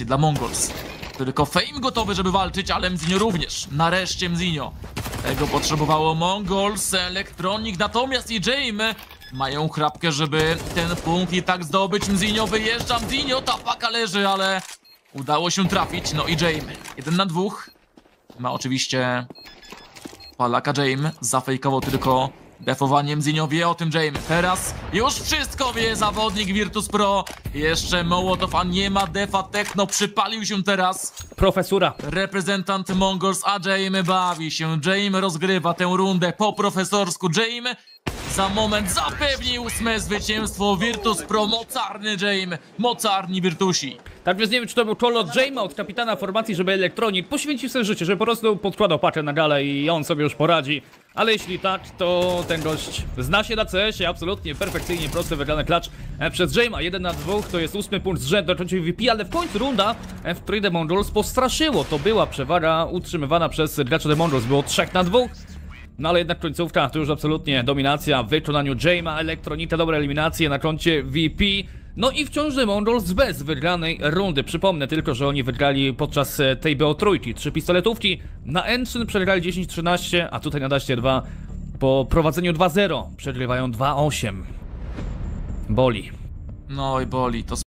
dla Mongols. Tylko Fame gotowy, żeby walczyć, ale Mzinho również. Nareszcie Mzinho. Tego potrzebowało Mongols, Electronic, natomiast i Jame mają chrapkę, żeby ten punkt i tak zdobyć. Mzinho wyjeżdża, Mzinho, ta paka leży, ale udało się trafić. No i Jame, jeden na dwóch. Ma oczywiście Palaka Jame, zafejkował tylko defowanie Mzinho, wie o tym Jame. Teraz już wszystko wie zawodnik Virtus Pro. Jeszcze Mołotow, a nie ma defa Techno, przypalił się teraz. Profesura. Reprezentant Mongols, a Jame bawi się. Jame rozgrywa tę rundę po profesorsku. Jame za moment zapewni ósme zwycięstwo Virtus Pro. Mocarny Jame, mocarni Virtusi. Tak więc nie wiem, czy to był troll od od kapitana formacji, żeby Elektronik poświęcił sobie życie, żeby po prostu podkładał paczę na galę i on sobie już poradzi. Ale jeśli tak, to ten gość zna się na CS-ie, absolutnie perfekcyjnie, prosty wygrany klacz e, przez Jame'a. 1 na 2 to jest ósmy punkt z rzędu, oczywiście VP, ale w końcu runda e, w której The Mongols postraszyło. To była przewaga utrzymywana przez graczy The Mongols, było 3 na 2. No ale jednak końcówka to już absolutnie dominacja w wykonaniu Jame'a, Elektronita, dobre eliminacje na koncie VP. No i wciąż The Mongols bez wygranej rundy. Przypomnę tylko, że oni wygrali podczas e, tej BO trójki. Trzy pistoletówki. Na Ensign przegrali 10-13, a tutaj na Daście 2 po prowadzeniu 2-0 przegrywają 2-8. Boli. No i boli, to